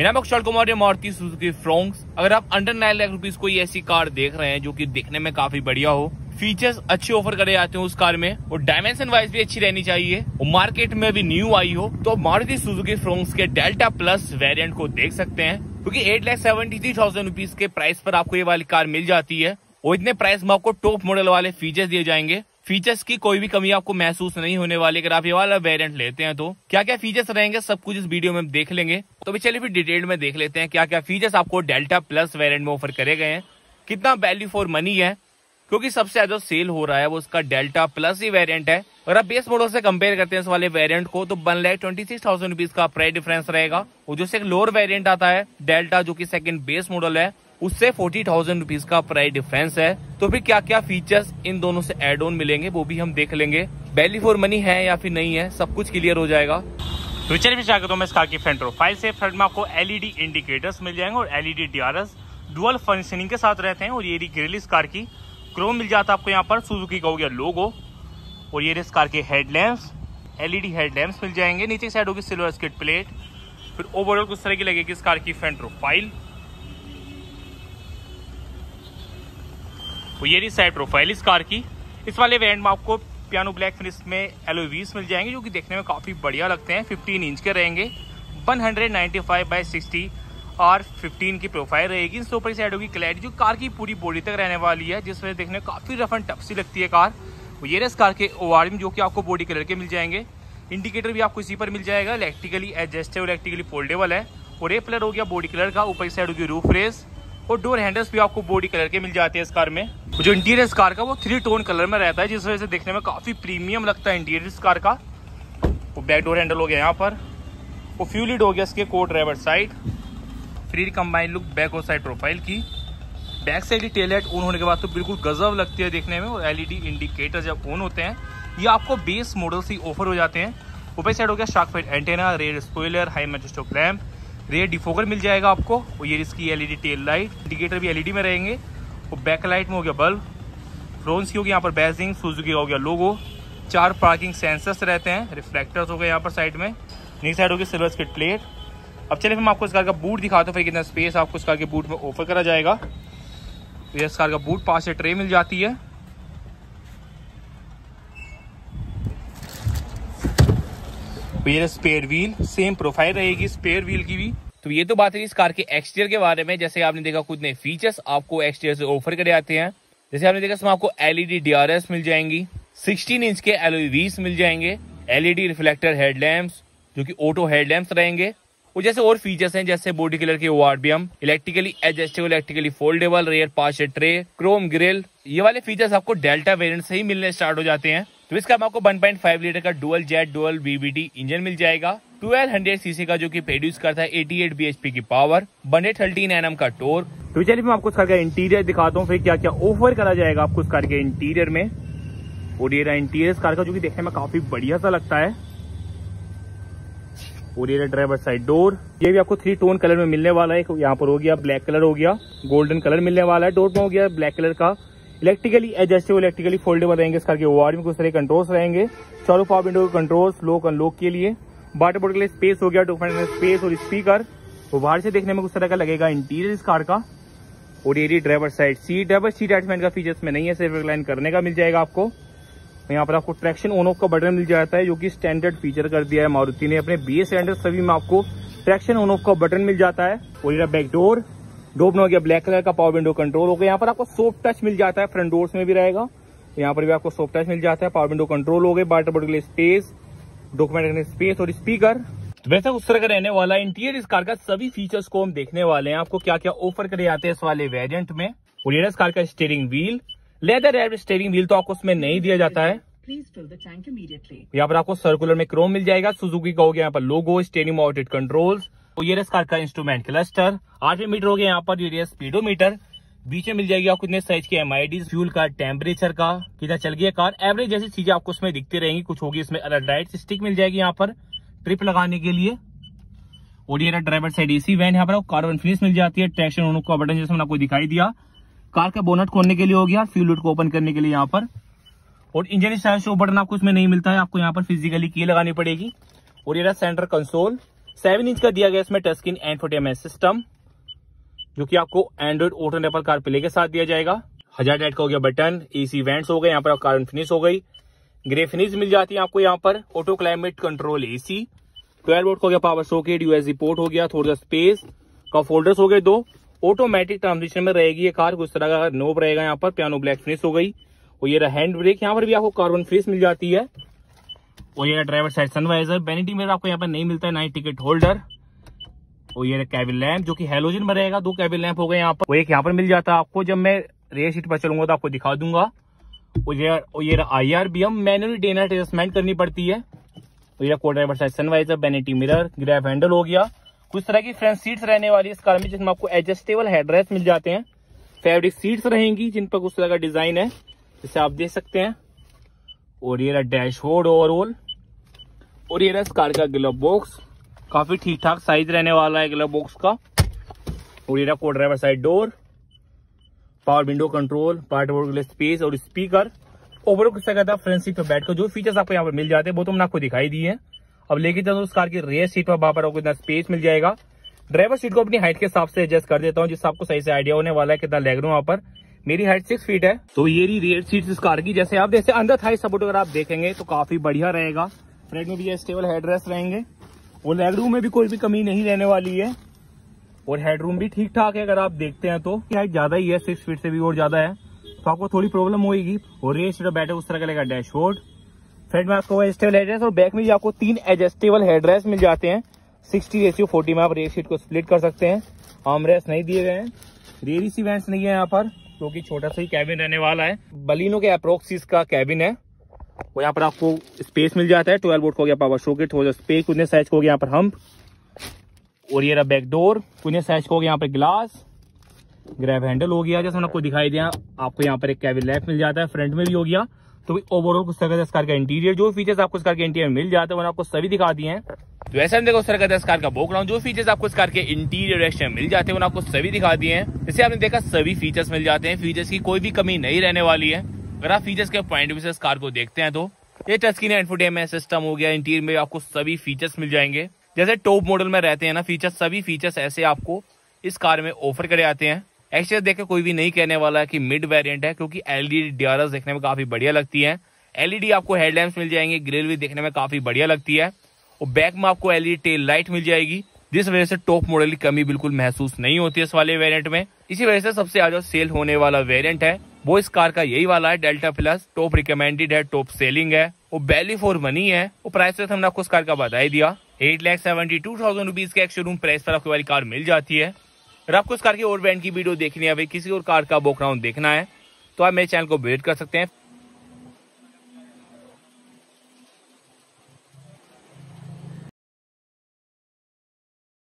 मेरा नाम अक्षर कुमार मारुति सुजुकी, फ्रोंक्स। अगर आप अंडर नाइन लाख रुपीज़ कोई ऐसी कार देख रहे हैं जो कि दिखने में काफ़ी बढ़िया हो फीचर्स अच्छे ऑफ़र करे जाते हैं उस कार में और डायमेंशन वाइज भी अच्छी रहनी चाहिए। और मार्केट में भी न्यू आई हो तो मारुति सुजुकी, फ्रोंक्स के डेल्टा प्लस वेरिएंट को देख सकते हैं, क्योंकि eight lakh seventy three thousand rupees के प्राइस पर आपको ये वाली कार मिल जाती है। और इतने प्राइस में आपको टॉप मॉडल वाले फीचर्स दिए जाएँगे। फीचर्स की कोई भी कमी आपको महसूस नहीं होने वाली। अगर आप ये वाला वेरिएंट लेते हैं तो क्या क्या फीचर्स रहेंगे, सब कुछ इस वीडियो में देख लेंगे। तो भी चलिए फिर डिटेल में देख लेते हैं क्या क्या फीचर्स आपको डेल्टा प्लस वेरिएंट में ऑफ़र करे गए हैं। कितना वैल्यू फॉर मनी है क्योंकि सबसे ज़्यादा सेल हो रहा है वो उसका डेल्टा प्लस ही वेरिएंट है। अगर आप बेस मॉडल से कंपेयर करते हैं इस वाले वेरिएंट को तो one lakh twenty six thousand rupees का प्राइस डिफरेंस रहेगा। और जो एक लोअर वेरिएंट आता है डेल्टा जो कि सेकंड बेस मॉडल है, उससे फोर्टी थाउज़ेंड रुपीज़ का प्राइस डिफरेंस है। तो फिर क्या क्या फीचर्स इन दोनों से एड ऑन मिलेंगे, वो भी हम देख लेंगे। वैल्यू फॉर मनी है या फिर नहीं है, सब कुछ क्लियर हो जाएगा। तो चलिए फिर करता हूँ, मैं इस कार की फ्रंट से फ्रंट में आपको एलईडी इंडिकेटर्स मिल जाएँगे और एलईडी डीआरएस डुअल फंक्शनिंग के साथ रहते हैं और ये ग्रिल इस कार की। क्रोम मिल जाता है आपको यहाँ पर सुजुकी का हो गया लोगो और ये इस कार के हेडलैम्प्स एलईडी हेडलैम्प्स मिल जाएँगे। नीचे साइड होगी सिल्वर स्किट प्लेट फिर ओवरऑल कुछ तरह की लगेगी इस कार की फ्रंट प्रोफ़ाइल तो ये रही साइड प्रोफ़ाइल इस कार की। इस वाले वेरिएंट में आपको पियानो ब्लैक फिनिश में एलोवीस मिल जाएँगे, जो कि देखने में काफ़ी बढ़िया लगते हैं। 15 इंच के रहेंगे। 195 hundred ninety five by sixty और 15 की प्रोफ़ाइल रहेगी। इससे ऊपर साइड होगी क्लैरिटी जो कार की पूरी बॉडी तक रहने वाली है जिस वजह देखने काफ़ी रफ एंड टफ सी लगती है कार। ये इस कार के ओ जो कि आपको बॉडी कलर के मिल जाएँगे। इंडिकेटर भी आपको इसी पर मिल जाएगा। इलेक्ट्रिकली एडजस्टेबल इलेक्ट्रिकली फोल्डेबल है। और ये कलर हो गया बॉडी कलर का। ऊपर साइड होगी रूफ रेस और डोर हैंडल्स भी आपको बॉडी कलर के मिल जाते हैं इस कार में। जो इंटीरियर इस कार का, वो थ्री टोन कलर में रहता है, जिस वजह से देखने में काफ़ी प्रीमियम लगता है इंटीरियर इस कार का। वो बैक डोर हैंडल हो गया यहाँ पर। वो फ्यूलिड हो गया इसके को driver side free combined look back और साइड प्रोफ़ाइल की। Back side tail light on होने के बाद तो बिल्कुल गजब लगती है देखने में, और एलईडी इंडिकेटर जब ऑन होते हैं, ये आपको बेस मॉडल से ऑफ़र हो जाते हैं। ऊपर साइड हो गया shark fin antenna rear spoiler high मेजेस्टो lamp rear defogger मिल जाएगा आपको, और ये इसकी एलईडी टेल लाइट इंडिकेटर भी एलईडी में रहेंगे। और बैक लाइट में हो गया बल्ब फ्रोन्स की होगी यहाँ पर बैजिंग सुजुकी हो गया लोगो चार पार्किंग सेंसर्स रहते हैं रिफ्लेक्टर्स हो गए यहाँ पर साइड में। नीचे साइड हो होगी सिल्वर स्किट प्लेट अब चलिए फिर मैं आपको इस कार का बूट दिखाता हूँ, फिर कितना स्पेस आपको इस कार के बूट में ऑफ़र करा जाएगा। तो इस कार का बूट पास से ट्रे मिल जाती है। स्पेयर व्हील सेम प्रोफ़ाइल रहेगी स्पेयर व्हील की भी। तो ये तो बात है इस कार के एक्सटीरियर के बारे में, जैसे आपने देखा कुछ नए फीचर्स आपको एक्सटीरियर से ऑफ़र करे आते हैं। जैसे आपने देखा, इसमें आपको एलईडी डीआरएस मिल जाएँगी 16 इंच के एलईवीस मिल जाएँगे एलईडी रिफ्लेक्टर हेडलैम्प्स जो कि ऑटो हेडलैम्प्स रहेंगे। और जैसे और फीचर्स हैं, जैसे बॉडी कलर के हम electrically adjustable electrically foldable rear parcel tray chrome grille ये वाले फीचर्स आपको डेल्टा वेरिएंट से ही मिलने स्टार्ट हो जाते हैं। तो इसका आपको 1.5 लीटर का dual jet dual VVT engine मिल जाएगा। 1200 सीसी का जो कि प्रोड्यूस करता है 88 बीएचपी की पावर बने थर्टीन एनएम का टोर तो चलिए मैं आपको उस कार का इंटीरियर दिखाता हूँ, फिर क्या क्या ऑफ़र करा जाएगा आपको उस कार के इंटीरियर में। और ये रहा इंटीरियर कार का जो कि देखने में काफ़ी बढ़िया सा लगता है। और ये ड्राइवर साइड डोर। ये भी आपको थ्री टोन कलर में मिलने वाला है। यहाँ पर हो गया ब्लैक कलर हो गया गोल्डन कलर मिलने वाला है। डोर में हो गया ब्लैक कलर का। इलेक्ट्रिकली एडजस्टेबल इलेक्ट्रिकली फोल्डेबल रहेंगे इस कार के ओआर में कुछ तरह कंट्रोल्स रहेंगे। चारों पावर विंडो के कंट्रोल्स लोक अनलॉक के लिए। वाटर बोर्ड के लिए स्पेस हो गया डॉक्यूमेंट स्पेस और स्पीकर वो बाहर से देखने में कुछ तरह का लगेगा इंटीरियर इस कार का। और ये driver side seat driver seat adjustment का फीचर्स में नहीं है, सिर्फ़ रिक्लाइन करने का मिल जाएगा आपको। यहाँ पर आपको ट्रैक्शन ऑन ऑफ़ का बटन मिल जाता है, जो कि स्टैंडर्ड फीचर कर दिया है मारुति ने। अपने बी स्टैंडर्ड सभी में आपको ट्रैक्शन ऑन ऑफ़ का बटन मिल जाता है। और बैक डोर डोर हो गया ब्लैक कलर का पावर विंडो कंट्रोल हो गया। यहाँ पर आपको सॉफ्ट टच मिल जाता है फ्रंट डोर्स में भी रहेगा। यहाँ पर भी आपको सॉफ्ट टच मिल जाता है पावर विंडो कंट्रोल हो गए बाटर बोर्ड के स्पेस डॉक्यूमेंट स्पेस और स्पीकर तो वैसे उस तरह का रहने वाला इंटीरियर इस कार का सभी फीचर्स को हम देखने वाले हैं। आपको क्या क्या ऑफ़र करे जाते हैं इस वाले वेरिएंट में? और ये इस कार का स्टेयरिंग व्हील लेदर एयर स्टेयरिंग व्हील तो आपको उसमें नहीं दिया जाता है। यहाँ पर आपको सर्कुलर में क्रोम मिल जाएगा। सुजुकी का हो गया यहाँ पर लोगो स्टेरिंग माउंटेड कंट्रोल्स तो ये कार का इंस्ट्रूमेंट क्लस्टर आठवें मीटर हो गया यहाँ पर ये स्पीडोमीटर बीच में मिल जाएगी आपको इतने साइज़ के एम फ्यूल का टेम्परेचर का। कितना चल गया कार एवरेज जैसी चीज़ें आपको उसमें दिखती रहेंगी। कुछ होगी इसमें अलग डाइट स्टिक मिल जाएगी यहाँ पर ट्रिप लगाने के लिए। और ये ड्राइवर साइड एसी वैन यहाँ पर कार्बन फिनिश मिल जाती है। ट्रैक्शन का बटन जैसे आपको दिखाई दिया। कार का बोनट खोलने के लिए हो गया फ्यूल को ओपन करने के लिए यहाँ पर। और इंजन स्टाइल शो बटन आपको इसमें नहीं मिलता है, आपको यहाँ पर फिजिकली की लगानी पड़ेगी। और ये सेंटर कंसोल सेवन इंच का दिया गया इसमें टच स्क्रीन एंड सिस्टम जो कि आपको Android auto and Apple CarPlay के साथ दिया जाएगा। हज़ार डेट का हो गया बटन एसी वेंट्स हो गए, यहाँ पर कार फिनिश हो गई। ग्रे फिनिश मिल जाती है आपको यहाँ पर auto climate control AC twelve volt हो गया पावर सॉकेट यूएसबी पोर्ट हो गया, थोड़ा स्पेस कप होल्डर्स हो गए दो। ऑटोमेटिक ट्रांसमिशन में रहेगी ये कार कुछ तरह का नोब रहेगा यहाँ पर पियानो ब्लैक फिनिश हो गई। और ये हैंड ब्रेक यहाँ पर भी आपको कार्बन फिनिश मिल जाती है। और ये ड्राइवर साइड सनवाइजर बेनिटी मेरा आपको यहाँ पर नहीं मिलता है नाइट टिकट होल्डर और ये कैबिन लैंप जो कि हेलोजन में रहेगा। दो कैबिन लैंप हो गए यहाँ पर। वो एक यहाँ पर मिल जाता है आपको। जब मैं रेयर सीट पर चलूँगा तो आपको दिखा दूँगा। और ये I R V M manually day night adjustment करनी पड़ती है। और ये co driver side sun visor vanity mirror grab handle हो गया। कुछ तरह की फ्रंट सीट्स रहने वाली इस कार में जिसमें आपको एडजस्टेबल हेडरेस्ट मिल जाते हैं। फैब्रिक सीट्स रहेंगी जिन पर कुछ तरह का डिज़ाइन है, जिसे आप देख सकते हैं। और ये रहा डैशबोर्ड ओवरऑल और ये रहा इस कार का ग्लव बॉक्स काफ़ी ठीक ठाक साइज़ रहने वाला है ग्लव बॉक्स का। और ये रहा co driver side door power window control part board space और स्पीकर ओवरऑल किस तरह फ्रंट सीट पर बैठकर जो फीचर्स आपको यहाँ पर मिल जाते हैं, वो तो मैंने आपको दिखाई दिए हैं। अब लेके चलो उस कार की रेयर सीट पर, वहाँ पर आपको इतना स्पेस मिल जाएगा। ड्राइवर सीट को अपनी हाइट के हिसाब से एडजस्ट कर देता हूँ, जिससे आपको सही से आइडिया होने वाला है कितना लेग रू वहाँ पर। मेरी हाइट सिक्स फीट है। तो ये रही रेयर सीट इस कार की। जैसे आप जैसे अंदर थाई सपोर्ट अगर आप देखेंगे तो काफ़ी बढ़िया रहेगा। फ्रंट में भी स्टेबल हेडरेस्ट रहेंगे। और लेग रूम में भी कोई भी कमी नहीं रहने वाली है। और हेडरूम भी ठीक ठाक है, अगर आप देखते हैं तो। हाइट ज़्यादा ही है सिक्स फीट से भी और ज़्यादा है। तो आपको थोड़ी प्रॉब्लम होगी और रेयर सीट बैठे उस तरह का लगेगा डैशबोर्ड फ्रंट में आपको एडजस्टेबल हेडरेस्ट और बैक में भी आपको तीन एडजस्टेबल हेडरेस्ट मिल जाते हैं। सिक्सटी रेसियो फोर्टी में आप रेयर सीट को स्प्लिट कर सकते हैं। आर्मरेस्ट नहीं दिए गए हैं। रेयर सी वेंट्स नहीं है यहाँ पर, क्योंकि छोटा सा ही कैबिन रहने वाला है। बलिनो के अप्रोक्सिस का कैबिन है। वो यहाँ पर आपको स्पेस मिल जाता है। ट्वेल्व वोट हो गया पावर शोकेट हो गया स्पेस कुछ साइज़ को गया यहाँ पर हम्प और ये रहा बैक डोर कुछ साइज़ को गया यहाँ पर ग्लास ग्रैब हैंडल हो गया, जैसे आपको दिखाई दिया। आपको यहाँ पर एक कैबिन लैप मिल जाता है। फ्रंट में भी हो गया। तो ओवरऑल कुछ तरह का कार का इंटीरियर जो फीचर्स आपको इस कार के इंटीरियर मिल जाते हैं आपको सभी दिखा दिए हैं। तो ऐसा हम देखो उस तरह कार का बैकग्राउंड जो फीचर्स आपको इस कार के इंटीरियर मिल जाते हैं आपको सभी दिखा दिए हैं। जैसे आपने देखा, सभी फीचर्स मिल जाते हैं फीचर्स की कोई भी कमी नहीं रहने वाली है। अगर आप फीचर्स के पॉइंट से इस कार को देखते हैं तो ये टच स्क्रीन एंडफोटेमेंट सिस्टम हो गया इंटीरियर में आपको सभी फीचर्स मिल जाएँगे। जैसे टॉप मॉडल में रहते हैं ना फीचर्स सभी फीचर्स ऐसे आपको इस कार में ऑफ़र करे आते हैं। एक्चुअली देखे कोई भी नहीं कहने वाला है कि मिड वेरिएंट है, क्योंकि एलईडी डीआरएस देखने में काफ़ी बढ़िया लगती है। एलईडी आपको हेडलैम्प मिल जाएँगे ग्रिल भी देखने में काफ़ी बढ़िया लगती है। और बैक में आपको एलईडी टेल लाइट मिल जाएगी, जिस वजह से टॉप मॉडल की कमी बिल्कुल महसूस नहीं होती इस वाले वेरिएंट में। इसी वजह से सबसे ज़्यादा सेल होने वाला वेरिएंट है, वो इस कार का यही वाला है डेल्टा प्लस टॉप रिकमेंडेड है टॉप सेलिंग है। वो वैल्यू फॉर मनी है वो प्राइस हमने आपको इस कार का बता ही दिया। Eight lakh seventy two thousand rupees के एक शोरूम प्राइस पर आपको वाली कार मिल जाती है। अगर आपको इस कार की और ब्रांड की वीडियो देखनी है किसी और कार का बोकराउंड देखना है तो आप मेरे चैनल को विज़िट कर सकते हैं।